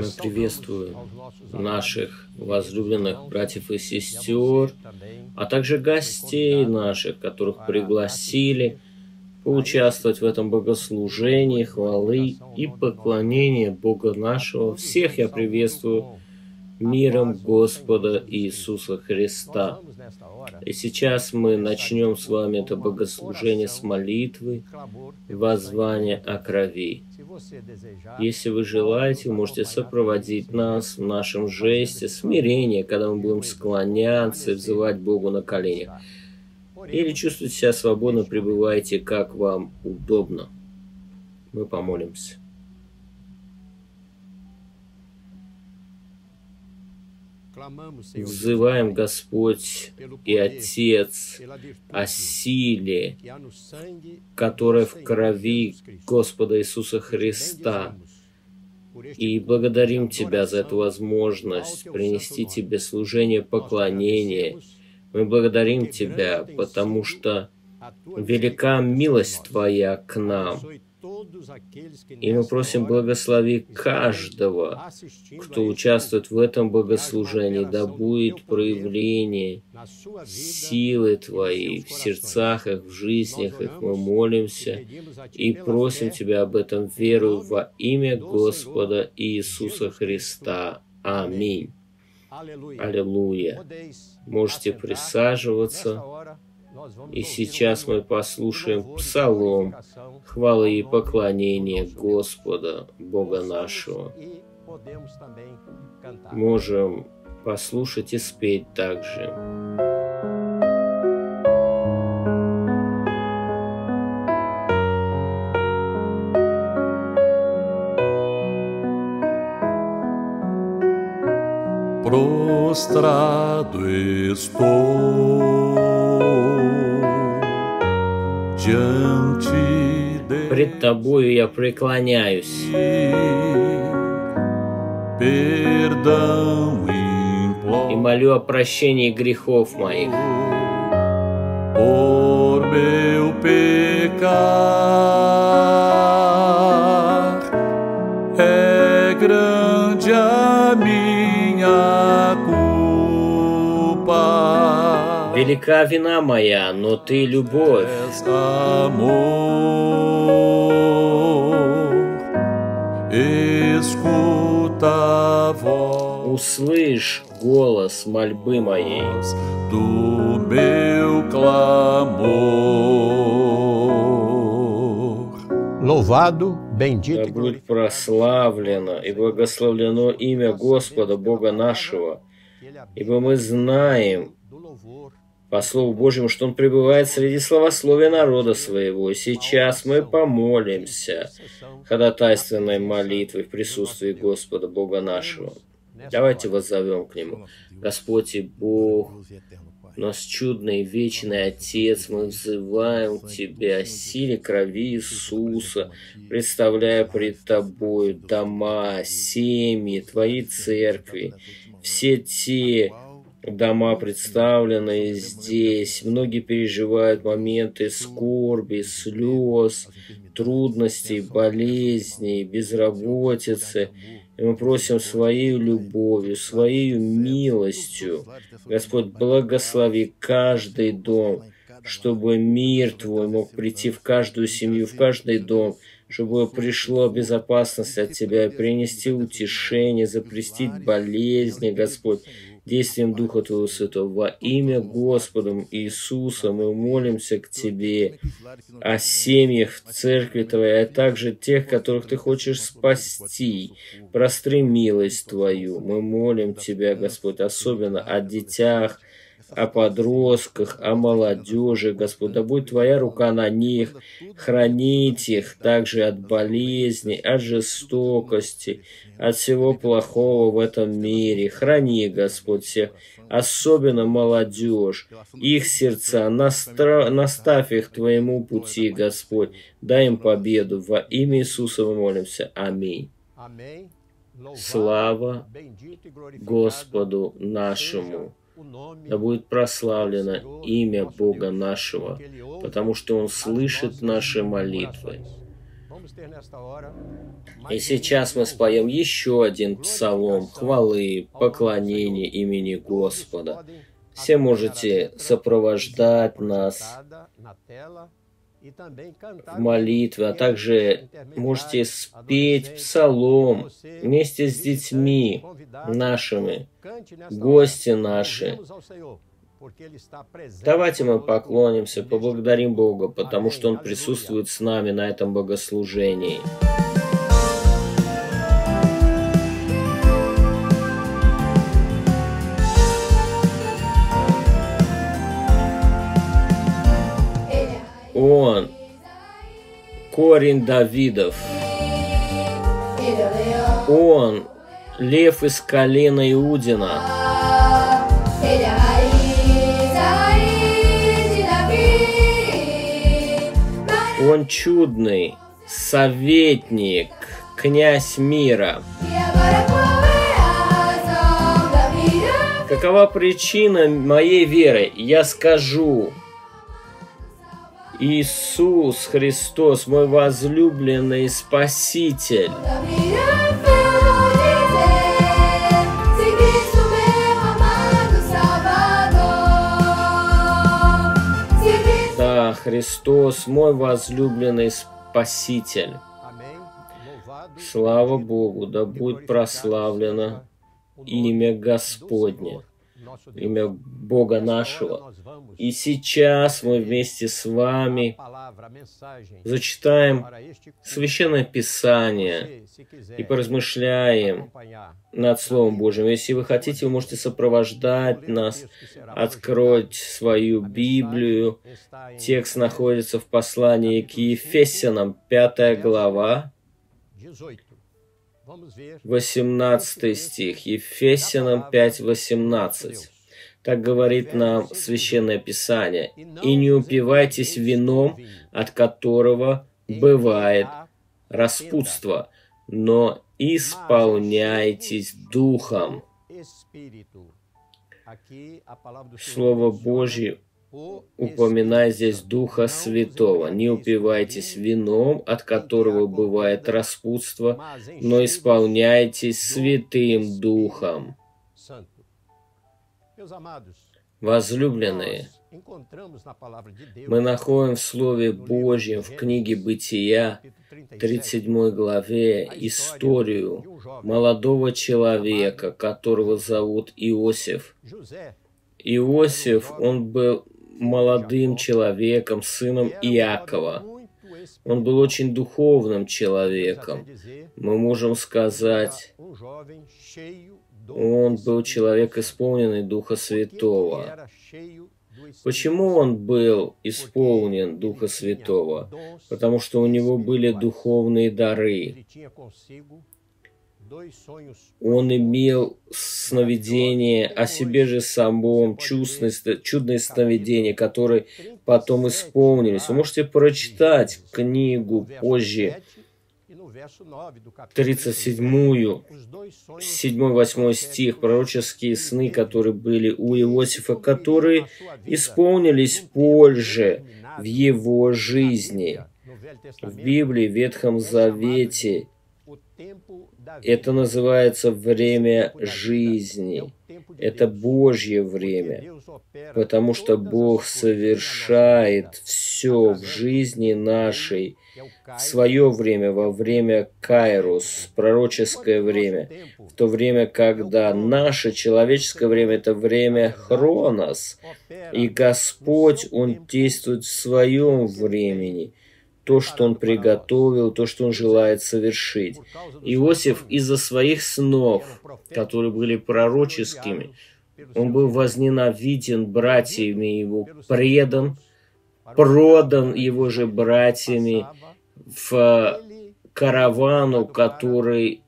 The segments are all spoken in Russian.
Мы приветствуем наших возлюбленных братьев и сестер, а также гостей наших, которых пригласили поучаствовать в этом богослужении, хвалы и поклонения Бога нашего. Всех я приветствую миром Господа Иисуса Христа. И сейчас мы начнем с вами это богослужение с молитвы воззвания о крови. Если вы желаете, вы можете сопроводить нас в нашем жесте смирения, когда мы будем склоняться и взывать Богу на коленях. Или чувствовать себя свободно, пребывайте, как вам удобно. Мы помолимся. Взываем, Господь и Отец, о силе, которая в крови Господа Иисуса Христа. И благодарим Тебя за эту возможность принести Тебе служение поклонения. Мы благодарим Тебя, потому что велика милость Твоя к нам. И мы просим благослови каждого, кто участвует в этом богослужении, да будет проявление силы Твоей в сердцах их, в жизнях их. Мы молимся и просим Тебя об этом, верую во имя Господа Иисуса Христа. Аминь. Аллилуйя. Можете присаживаться. И сейчас мы послушаем псалом хвалы и поклонения Господа, Бога нашего. Можем послушать и спеть также. Prostrado estou Пред Тобою я преклоняюсь. И молю о прощении грехов моих. Por meu pecar Велика вина моя, но Ты любовь. Услышь голос мольбы моей. do meu clamor. Louvado, bendito Да будет прославлено и благословлено имя Господа, Бога нашего, ибо мы знаем по Слову Божьему, что Он пребывает среди словословия народа своего. Сейчас мы помолимся ходатайственной молитвой в присутствии Господа, Бога нашего. Давайте воззовем к Нему. Господь и Бог, нас чудный вечный Отец, мы взываем о силе крови Иисуса, представляя пред Тобою дома, семьи, Твои церкви, все те дома представленные здесь. Многие переживают моменты скорби, слез, трудностей, болезней, безработицы. И мы просим своей любовью, своей милостью, Господь, благослови каждый дом, чтобы мир Твой мог прийти в каждую семью, в каждый дом, чтобы пришло безопасность от Тебя, принести утешение, запрестить болезни, Господь, действием Духа Твоего Святого. Во имя Господом Иисуса мы молимся к Тебе о семьях в церкви Твоей, а также тех, которых Ты хочешь спасти. Простри милость Твою. Мы молим Тебя, Господь, особенно о детях, о подростках, о молодежи, Господь, да будет Твоя рука на них, хранить их также от болезней, от жестокости, от всего плохого в этом мире. Храни, Господь, всех, особенно молодежь, их сердца, настра... наставь их Твоему пути, Господь, дай им победу. Во имя Иисуса мы молимся. Аминь. Слава Господу нашему! Да будет прославлено имя Бога нашего, потому что Он слышит наши молитвы. И сейчас мы споем еще один псалом хвалы, поклонения имени Господа. Все можете сопровождать нас в молитве, а также можете спеть псалом вместе с детьми нашими, гости наши. Давайте мы поклонимся, поблагодарим Бога, потому что Он присутствует с нами на этом богослужении. Он, корень Давидов. Он, лев из колена Иудина. Он чудный, советник, князь мира. Какова причина моей веры? Я скажу. Иисус Христос, мой возлюбленный Спаситель. Да, Христос, мой возлюбленный Спаситель. Слава Богу, да будет прославлено имя Господне имя Бога нашего. И сейчас мы вместе с вами зачитаем Священное Писание и поразмышляем над Словом Божьим. Если вы хотите, вы можете сопровождать нас, открыть свою Библию. Текст находится в послании к Ефесянам, 5 глава, 18 стих, Ефесянам 5.18. Так говорит нам Священное Писание. «И не упивайтесь вином, от которого бывает распутство, но исполняйтесь Духом». Слово Божье упоминает здесь Духа Святого. Не упивайтесь вином, от которого бывает распутство, но исполняйтесь Святым Духом. Возлюбленные, мы находим в Слове Божьем в книге Бытия, 37 главе, историю молодого человека, которого зовут Иосиф. Иосиф, он был молодым человеком, сыном Иакова. Он был очень духовным человеком. Мы можем сказать, он был человек, исполненный Духа Святого. Почему он был исполнен Духа Святого? Потому что у него были духовные дары. Он имел сновидение о себе же самом, чудные, сновидения, которые потом исполнились. Вы можете прочитать книгу позже, 37-ю, 7-8 стих, пророческие сны, которые были у Иосифа, которые исполнились позже в его жизни. В Библии, в Ветхом Завете это называется время жизни. Это Божье время, потому что Бог совершает все в жизни нашей. В свое время, во время Кайрус, пророческое время, в то время, когда наше человеческое время – это время Хронос, и Господь, Он действует в своем времени – то, что он приготовил, то, что он желает совершить. Иосиф из-за своих снов, которые были пророческими, он был возненавиден братьями его, предан, продан его же братьями в каравану, который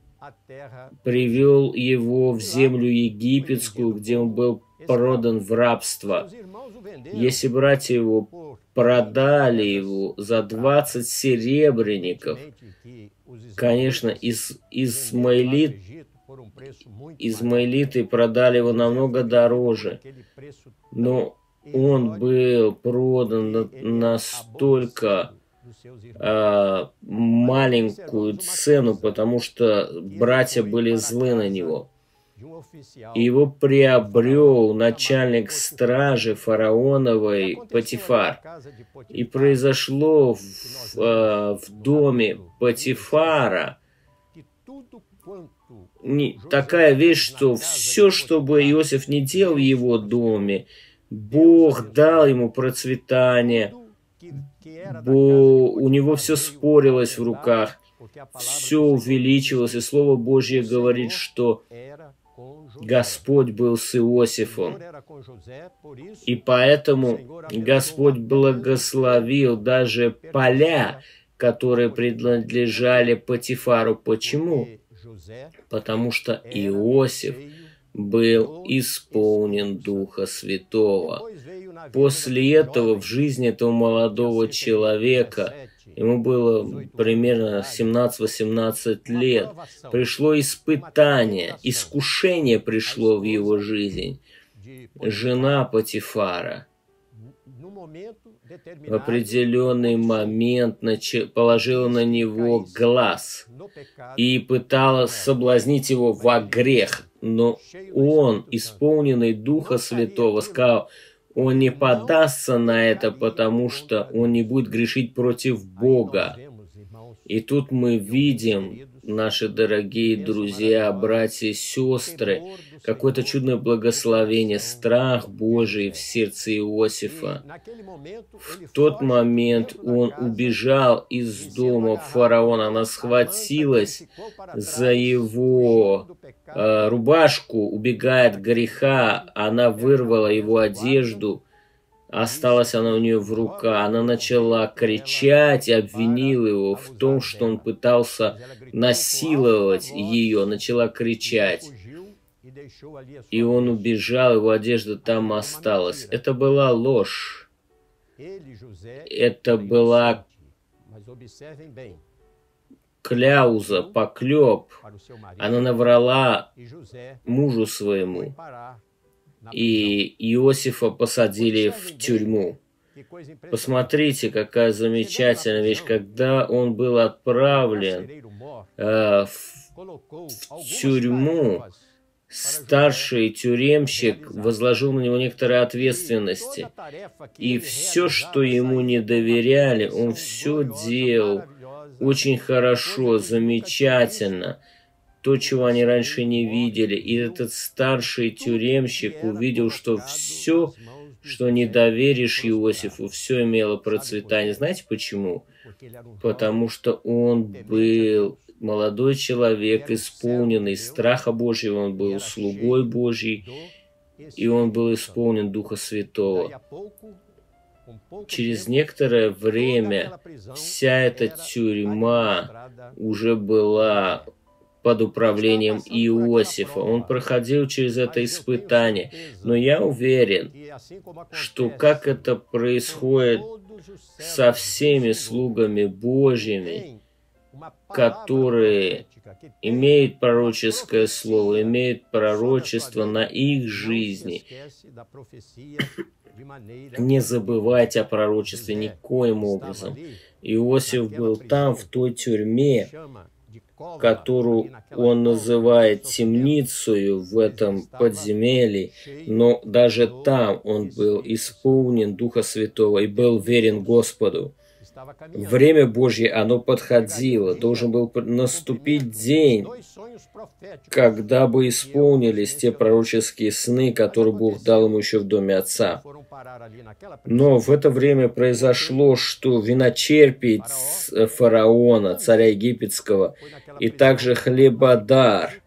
привел его в землю египетскую, где он был продан в рабство. Если братья его продали его за 20 серебряников, конечно, из, Измаилит, Измаилиты продали его намного дороже, но он был продан настолько э, маленькую цену, потому что братья были злы на него. Его приобрел начальник стражи фараоновой Патифар. И произошло в, э, в доме Патифара не, такая вещь, что все, что бы Иосиф не делал в его доме, Бог дал ему процветание, Бо у него все спорилось в руках, все увеличивалось, и Слово Божье говорит, что Господь был с Иосифом. И поэтому Господь благословил даже поля, которые принадлежали Патифару. Почему? Потому что Иосиф был исполнен Духа Святого. После этого в жизни этого молодого человека, ему было примерно 17-18 лет, пришло испытание, искушение пришло в его жизнь. Жена Патифара в определенный момент положила на него глаз и пыталась соблазнить его во грех. Но он, исполненный Духа Святого, сказал, он не подастся на это, потому что он не будет грешить против Бога. И тут мы видим, наши дорогие друзья, братья и сестры, какое-то чудное благословение, страх Божий в сердце Иосифа. В тот момент он убежал из дома фараона, она схватилась за его э, рубашку, убегая от греха, она вырвала его одежду, Осталась она у нее в руках. Она начала кричать и обвинила его в том, что он пытался насиловать ее. Начала кричать. И он убежал, его одежда там осталась. Это была ложь. Это была кляуза, поклеп. Она наврала мужу своему и Иосифа посадили в тюрьму. Посмотрите, какая замечательная вещь, когда он был отправлен э, в, в тюрьму, старший тюремщик возложил на него некоторые ответственности. И все, что ему не доверяли, он все делал очень хорошо, замечательно то, чего они раньше не видели. И этот старший тюремщик увидел, что все, что не доверишь Иосифу, все имело процветание. Знаете почему? Потому что он был молодой человек, исполненный страха Божьего, он был слугой Божий, и он был исполнен Духа Святого. Через некоторое время вся эта тюрьма уже была под управлением Иосифа. Он проходил через это испытание. Но я уверен, что как это происходит со всеми слугами Божьими, которые имеют пророческое слово, имеют пророчество на их жизни. Не забывайте о пророчестве никоим образом. Иосиф был там, в той тюрьме, которую он называет темницей в этом подземелье, но даже там он был исполнен Духа Святого и был верен Господу. Время Божье, оно подходило. Должен был наступить день, когда бы исполнились те пророческие сны, которые Бог дал ему еще в доме отца. Но в это время произошло, что виночерпий фараона, царя египетского, и также хлебодар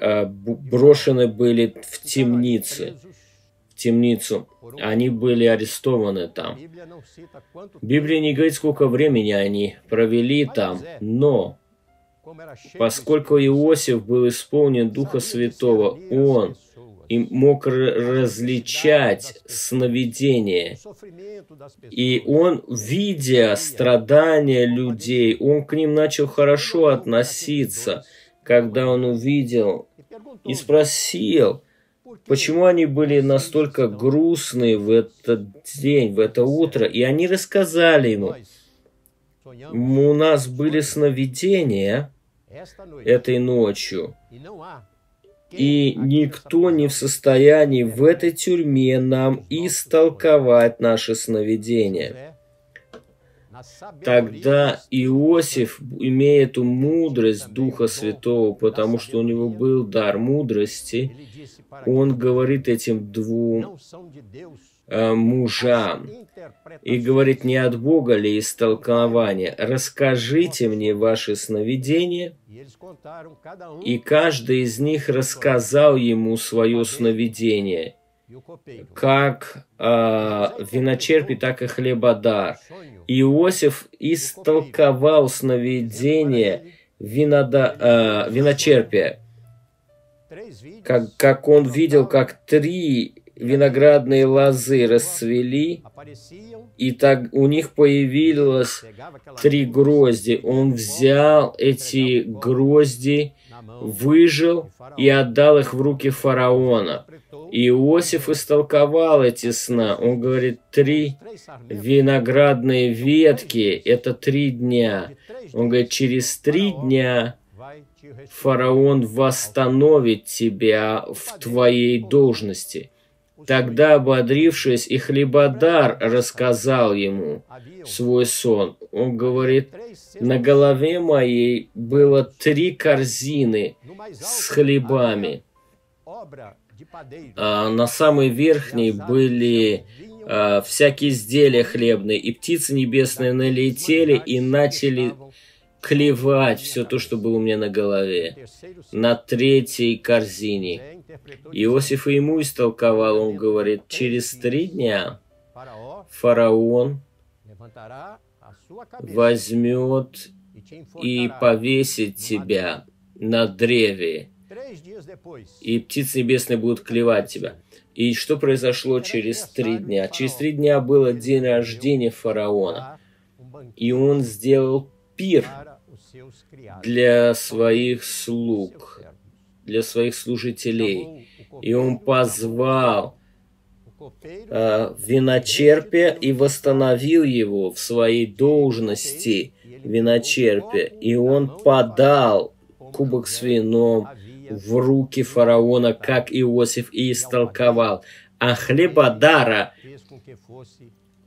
э, брошены были в темнице темницу. Они были арестованы там. Библия не говорит, сколько времени они провели там, но поскольку Иосиф был исполнен Духа Святого, он и мог различать сновидения. И он, видя страдания людей, он к ним начал хорошо относиться, когда он увидел и спросил, Почему они были настолько грустны в этот день, в это утро? И они рассказали ему. у нас были сновидения этой ночью, и никто не в состоянии в этой тюрьме нам истолковать наши сновидения. Тогда Иосиф, имея эту мудрость Духа Святого, потому что у него был дар мудрости, он говорит этим двум э, мужам и говорит, не от Бога ли истолкование, расскажите мне ваши сновидения. И каждый из них рассказал ему свое сновидение, как э, виночерпий, так и хлебодар. Иосиф истолковал сновидение винода, э, виночерпия, как, как он видел, как три виноградные лозы расцвели, и так у них появилось три грозди. Он взял эти грозди, выжил и отдал их в руки фараона. Иосиф истолковал эти сна. Он говорит, три виноградные ветки – это три дня. Он говорит, через три дня фараон восстановит тебя в твоей должности. Тогда, ободрившись, и хлебодар рассказал ему свой сон. Он говорит, на голове моей было три корзины с хлебами. А на самой верхней были а, всякие изделия хлебные, и птицы небесные налетели и начали клевать все то, что было у меня на голове, на третьей корзине. Иосиф и ему истолковал, он говорит, через три дня фараон возьмет и повесит тебя на древе, и птицы небесные будут клевать тебя. И что произошло через три дня? Через три дня было день рождения фараона, и он сделал пир для своих слуг, для своих служителей. И он позвал э, виночерпия и восстановил его в своей должности виночерпия. И он подал кубок с вином в руки фараона, как Иосиф и истолковал. А хлебодара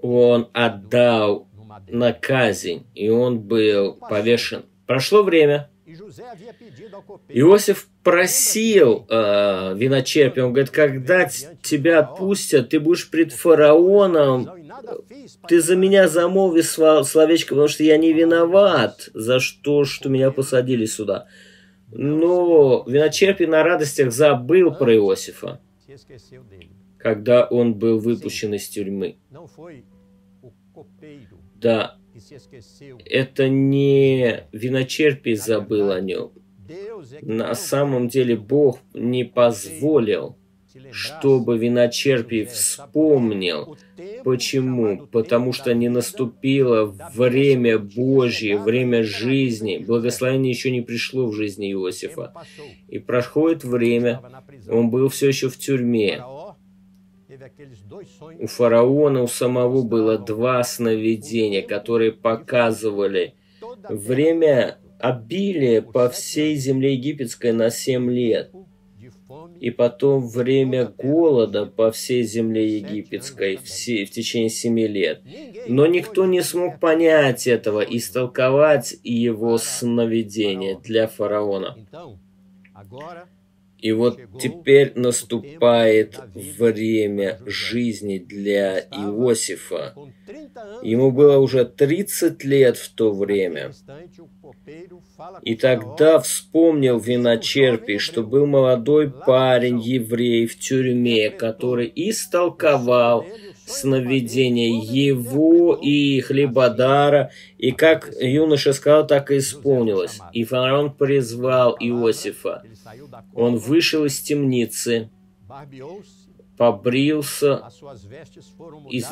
он отдал на казнь, и он был повешен. Прошло время. Иосиф просил э, виночерпия, он говорит, когда тебя отпустят, ты будешь пред фараоном, ты за меня замолви словечко, потому что я не виноват за то, что меня посадили сюда. Но виночерпий на радостях забыл про Иосифа, когда он был выпущен из тюрьмы. Да, это не виночерпий забыл о нем. На самом деле Бог не позволил, чтобы виночерпий вспомнил. Почему? Потому что не наступило время Божье, время жизни. Благословение еще не пришло в жизни Иосифа. И проходит время, он был все еще в тюрьме. У фараона у самого было два сновидения, которые показывали время обилия по всей земле египетской на семь лет, и потом время голода по всей земле египетской в, в течение семи лет. Но никто не смог понять этого, и истолковать его сновидение для фараона. И вот теперь наступает время жизни для Иосифа. Ему было уже 30 лет в то время. И тогда вспомнил виночерпий, что был молодой парень, еврей в тюрьме, который истолковал сновидение его и хлебодара, и как юноша сказал, так и исполнилось. И фараон призвал Иосифа. Он вышел из темницы, побрился, из,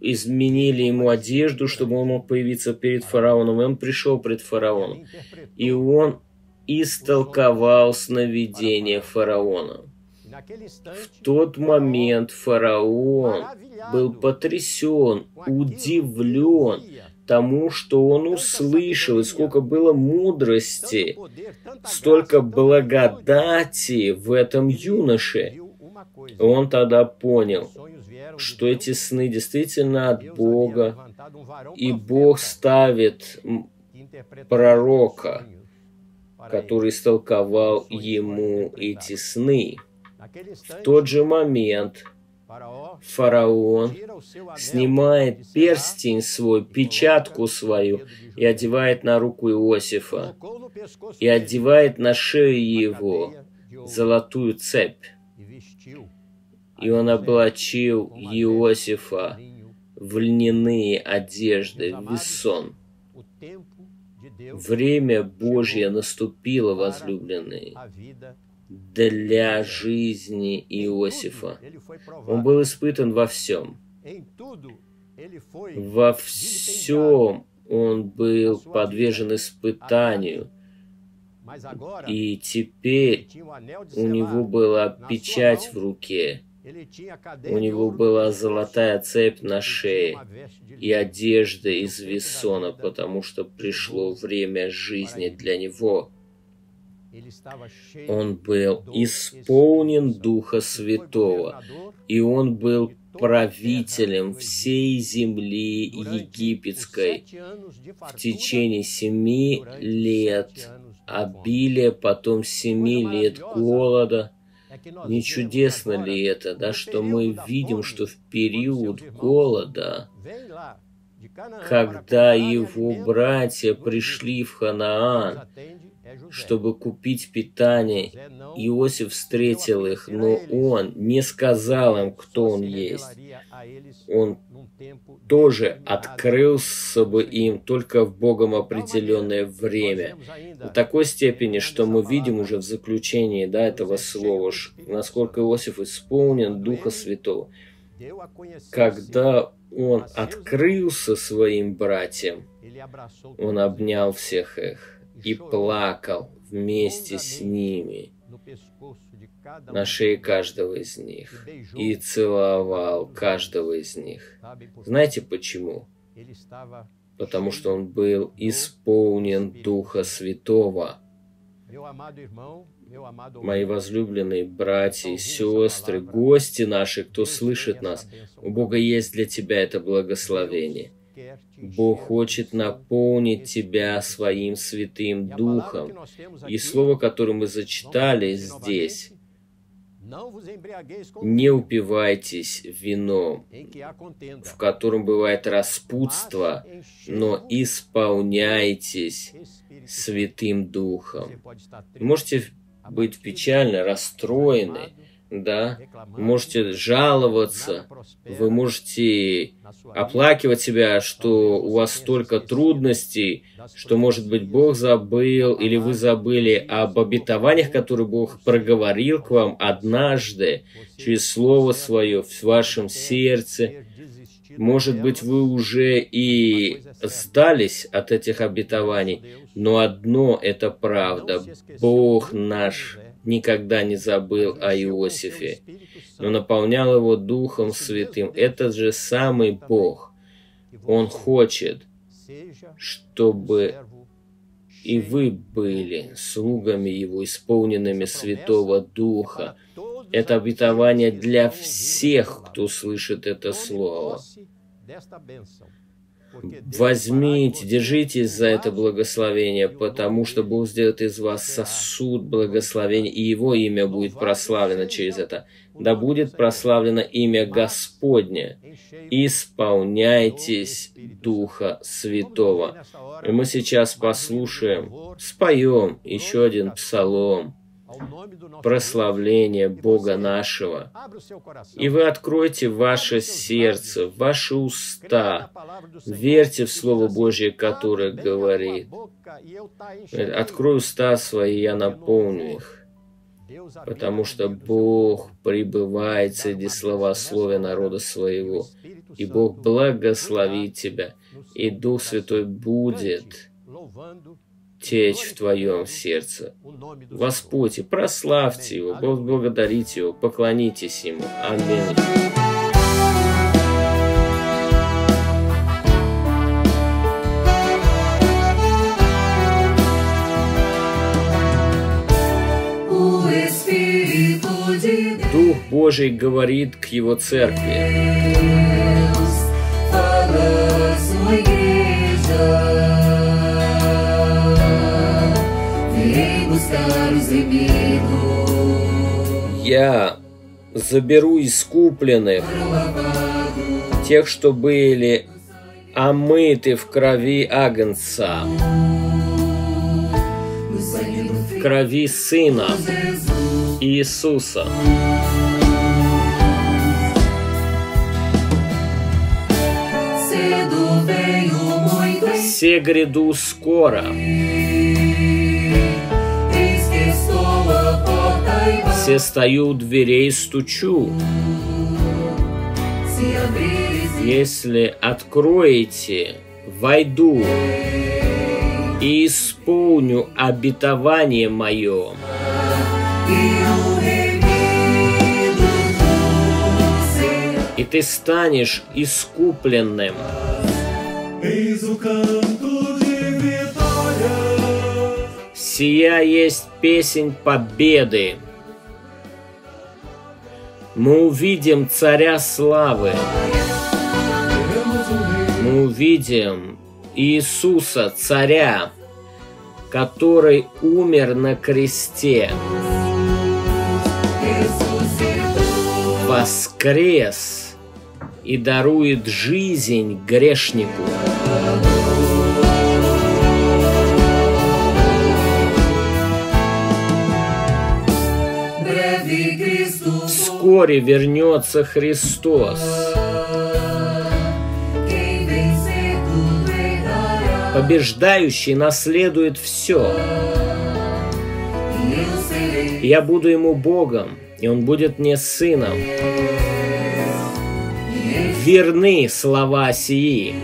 изменили ему одежду, чтобы он мог появиться перед фараоном, и он пришел пред фараоном. И он истолковал сновидение фараона. В тот момент фараон был потрясен, удивлен тому, что он услышал, и сколько было мудрости, столько благодати в этом юноше. Он тогда понял, что эти сны действительно от Бога, и Бог ставит пророка, который истолковал ему эти сны. В тот же момент фараон снимает перстень свой, печатку свою и одевает на руку Иосифа, и одевает на шею его золотую цепь. И он облачил Иосифа в льняные одежды, в весон. Время Божье наступило, возлюбленные для жизни Иосифа. Он был испытан во всем. Во всем он был подвержен испытанию. И теперь у него была печать в руке, у него была золотая цепь на шее и одежда из весона, потому что пришло время жизни для него. Он был исполнен Духа Святого, и он был правителем всей земли египетской. в течение семи лет. обилия, потом семи лет голода. Не чудесно ли это, да, что мы видим, что в период голода, когда его братья пришли в Ханаан, чтобы купить питание. Иосиф встретил их, но он не сказал им, кто он есть. Он тоже открылся бы им только в Богом определенное время. В такой степени, что мы видим уже в заключении да, этого слова, насколько Иосиф исполнен Духа Святого. Когда он открылся своим братьям, он обнял всех их и плакал вместе с ними на шее каждого из них и целовал каждого из них. Знаете почему? Потому что он был исполнен Духа Святого. Мои возлюбленные братья и сестры, гости наши, кто слышит нас, у Бога есть для тебя это благословение – Бог хочет наполнить тебя своим Святым Духом. И слово, которое мы зачитали здесь, не упивайтесь вином, в котором бывает распутство, но исполняйтесь Святым Духом. Можете быть печально расстроены, да, можете жаловаться, вы можете оплакивать себя, что у вас столько трудностей, что, может быть, Бог забыл, или вы забыли об обетованиях, которые Бог проговорил к вам однажды через Слово Свое в вашем сердце. Может быть, вы уже и сдались от этих обетований, но одно это правда. Бог наш никогда не забыл о Иосифе, но наполнял его Духом Святым. Этот же самый Бог, Он хочет, чтобы и вы были слугами Его, исполненными Святого Духа. Это обетование для всех, кто слышит это слово. Возьмите, держитесь за это благословение, потому что Бог сделает из вас сосуд благословения, и Его имя будет прославлено через это. Да будет прославлено имя Господне. Исполняйтесь Духа Святого. И мы сейчас послушаем, споем еще один псалом прославление Бога нашего. И вы откройте ваше сердце, ваши уста, верьте в Слово Божье, которое говорит. Открой уста свои, я наполню их. Потому что Бог пребывает среди словословия народа своего. И Бог благословит тебя, и Дух Святой будет течь в твоем сердце. Воспойте, прославьте Его, благодарите Его, поклонитесь Ему. Аминь. Дух Божий говорит к Его церкви. Я заберу искупленных, тех, что были омыты в крови Агнца, в крови Сына. Иисуса. Все гряду скоро, все стою у дверей стучу. Если откроете, войду и исполню обетование мое. И ты станешь искупленным. Сия есть песнь победы. Мы увидим царя славы. Мы увидим Иисуса, царя, который умер на кресте, воскрес и дарует жизнь грешнику. Вскоре вернется Христос. Побеждающий наследует все. Я буду ему Богом, и он будет мне сыном. Верны слова сии.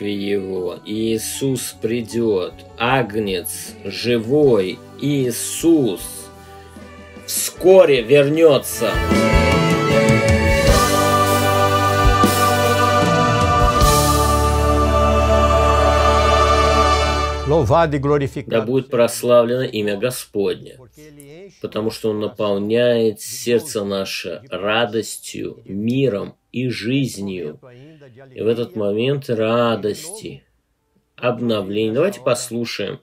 Церкви его, Иисус придет, Агнец живой, Иисус вскоре вернется. Louvado e Да glorificado. будет прославлено имя Господне, потому что Он наполняет сердце наше радостью, миром и жизнью. И в этот момент радости, обновления. Давайте послушаем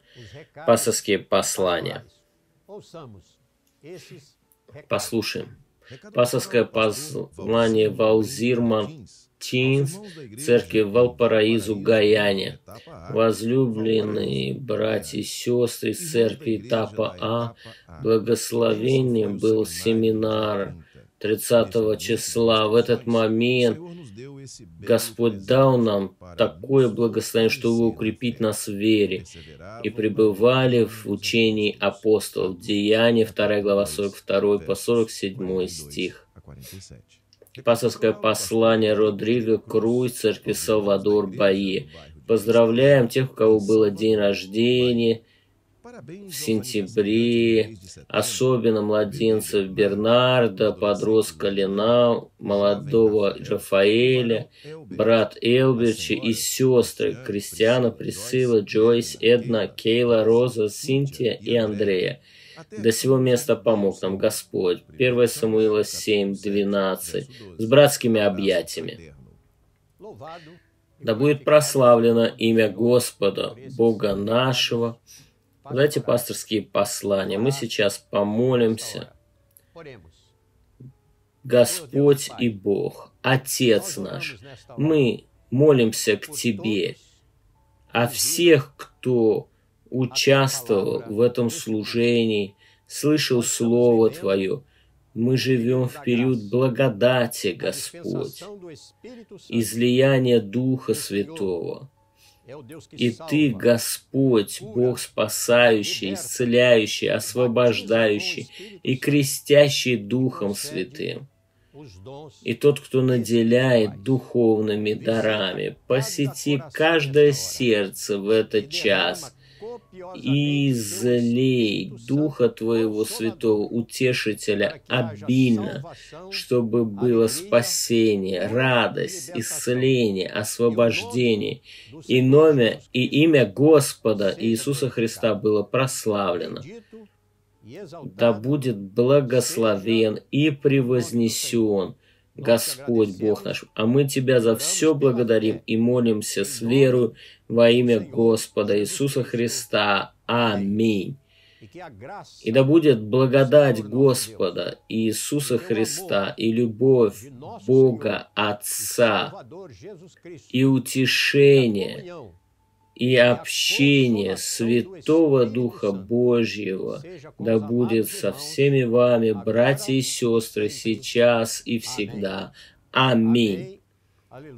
пасторские послания. Послушаем. Пасторское послание Валзир Мартинс, церкви Валпараизу Гаяне. Возлюбленные братья и сестры церкви этапа А, благословением был семинар 30 числа. В этот момент Господь дал нам такое благословение, чтобы укрепить нас в вере. И пребывали в учении апостолов. Деяния, 2 глава 42 по 47 стих. Пасторское послание Родриго Круй, церкви Салвадор Баи. Поздравляем тех, у кого было день рождения в сентябре, особенно младенцев Бернарда, подростка Лена, молодого Рафаэля, брат Элберчи и сестры Кристиана, Присыла, Джойс, Эдна, Кейла, Роза, Синтия и Андрея. До сего места помог нам Господь. 1 Самуила 7, 12. С братскими объятиями. Louvado Да будет прославлено имя Господа, Бога нашего, эти пасторские послания. Мы сейчас помолимся. Господь и Бог, Отец наш, мы молимся к Тебе. О всех, кто участвовал в этом служении, слышал Слово Твое. Мы живем в период благодати, Господь, излияния Духа Святого. И Ты, Господь, Бог спасающий, исцеляющий, освобождающий и крестящий Духом Святым. И тот, кто наделяет духовными дарами, посети каждое сердце в этот час излей Духа Твоего Святого, Утешителя, обильно, чтобы было спасение, радость, исцеление, освобождение, и, номя, и имя Господа Иисуса Христа было прославлено. Да будет благословен и превознесен Господь Бог наш. А мы Тебя за все благодарим и молимся с верою во имя Господа Иисуса Христа. Аминь. И да будет благодать Господа Иисуса Христа и любовь Бога Отца и утешение и общение Святого Духа Божьего да будет со всеми вами, братья и сестры, сейчас и всегда. Аминь.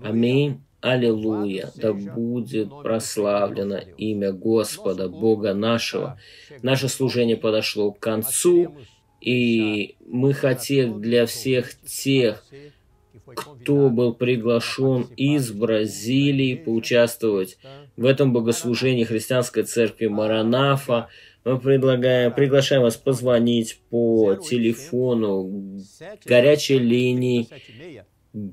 Аминь. Аллилуйя. Да будет прославлено имя Господа, Бога нашего. Наше служение подошло к концу, и мы хотим для всех тех, кто был приглашен из Бразилии поучаствовать в этом богослужении христианской церкви Маранафа. Мы предлагаем, приглашаем вас позвонить по телефону горячей линии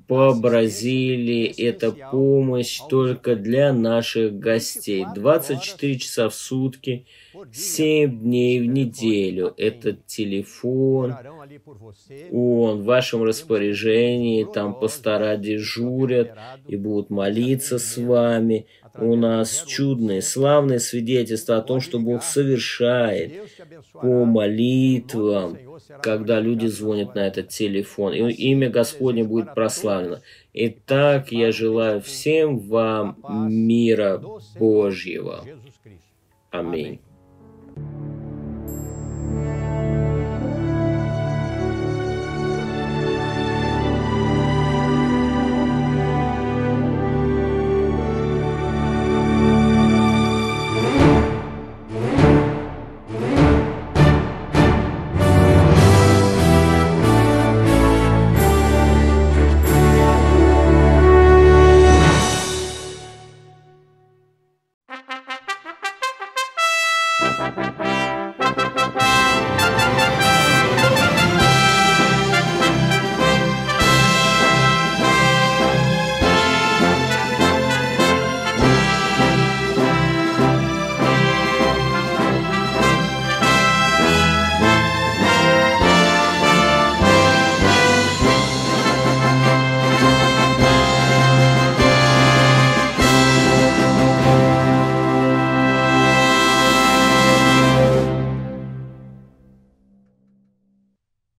по Бразилии. Это помощь только для наших гостей. 24 часа в сутки, 7 дней в неделю. Этот телефон, он в вашем распоряжении. Там пастора дежурят и будут молиться с вами. У нас чудные, славные свидетельства о том, что Бог совершает по молитвам, когда люди звонят на этот телефон. И имя Господне будет прославлено. Итак, я желаю всем вам мира Божьего. Аминь.